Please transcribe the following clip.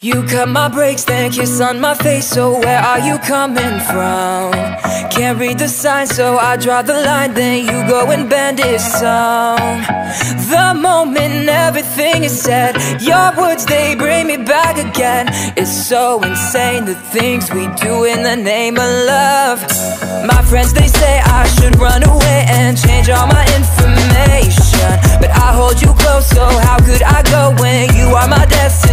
You cut my brakes, then kiss on my face. So where are you coming from? Can't read the signs, so I draw the line. Then you go and bend it some. The moment everything is said Your words, they bring me back again. It's so insane the things we do in the name of love. My friends, they say I should run away And change all my information. But I hold you close, so how could I go When you are my destiny.